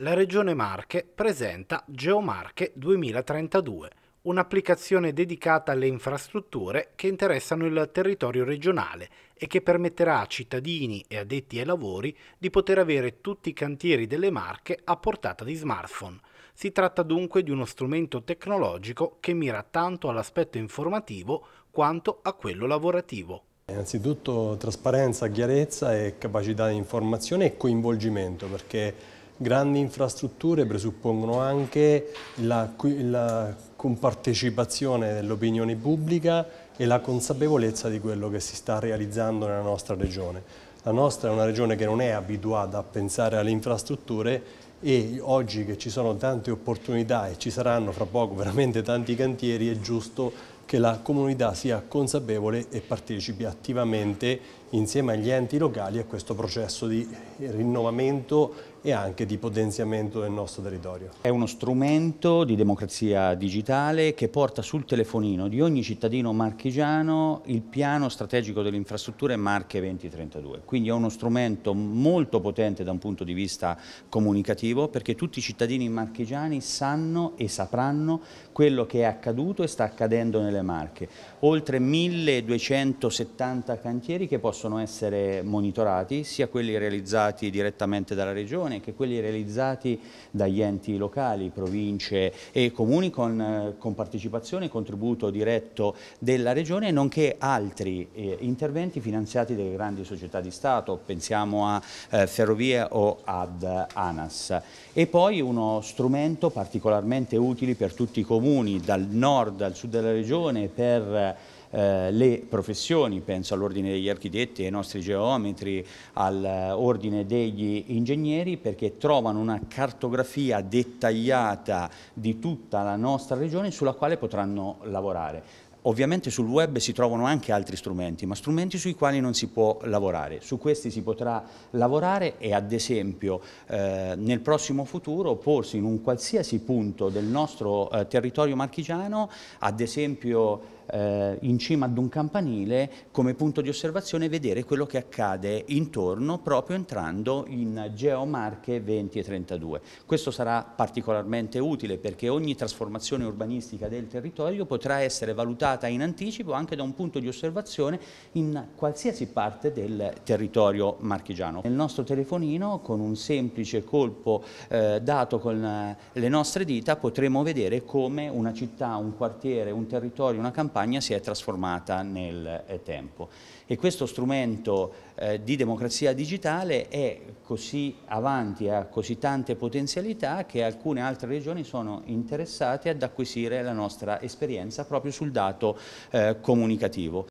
la Regione Marche presenta Geomarche 2032, un'applicazione dedicata alle infrastrutture che interessano il territorio regionale e che permetterà a cittadini e addetti ai lavori di poter avere tutti i cantieri delle Marche a portata di smartphone. Si tratta dunque di uno strumento tecnologico che mira tanto all'aspetto informativo quanto a quello lavorativo. Innanzitutto trasparenza, chiarezza e capacità di informazione e coinvolgimento perché grandi infrastrutture presuppongono anche la, la compartecipazione dell'opinione pubblica e la consapevolezza di quello che si sta realizzando nella nostra regione. La nostra è una regione che non è abituata a pensare alle infrastrutture e oggi che ci sono tante opportunità e ci saranno fra poco veramente tanti cantieri è giusto che la comunità sia consapevole e partecipi attivamente insieme agli enti locali a questo processo di rinnovamento e anche di potenziamento del nostro territorio. È uno strumento di democrazia digitale che porta sul telefonino di ogni cittadino marchigiano il piano strategico delle infrastrutture Marche 2032. Quindi è uno strumento molto potente da un punto di vista comunicativo perché tutti i cittadini marchigiani sanno e sapranno quello che è accaduto e sta accadendo nelle Marche. Oltre 1270 cantieri che possono possono essere monitorati, sia quelli realizzati direttamente dalla Regione che quelli realizzati dagli enti locali, province e comuni con, eh, con partecipazione e contributo diretto della Regione, nonché altri eh, interventi finanziati dalle grandi società di Stato, pensiamo a eh, Ferrovie o ad ANAS. E poi uno strumento particolarmente utile per tutti i comuni, dal nord al sud della Regione, per eh, le professioni, penso all'ordine degli architetti, ai nostri geometri, all'ordine degli ingegneri, perché trovano una cartografia dettagliata di tutta la nostra regione sulla quale potranno lavorare. Ovviamente sul web si trovano anche altri strumenti, ma strumenti sui quali non si può lavorare. Su questi si potrà lavorare e ad esempio eh, nel prossimo futuro porsi in un qualsiasi punto del nostro eh, territorio marchigiano, ad esempio eh, in cima ad un campanile come punto di osservazione vedere quello che accade intorno proprio entrando in geomarche 20 e 32. Questo sarà particolarmente utile perché ogni trasformazione urbanistica del territorio potrà essere valutata in anticipo anche da un punto di osservazione in qualsiasi parte del territorio marchigiano. Nel nostro telefonino con un semplice colpo eh, dato con eh, le nostre dita potremo vedere come una città, un quartiere, un territorio, una campagna campagna si è trasformata nel eh, tempo. E questo strumento eh, di democrazia digitale è così avanti, ha così tante potenzialità che alcune altre regioni sono interessate ad acquisire la nostra esperienza proprio sul dato eh, comunicativo.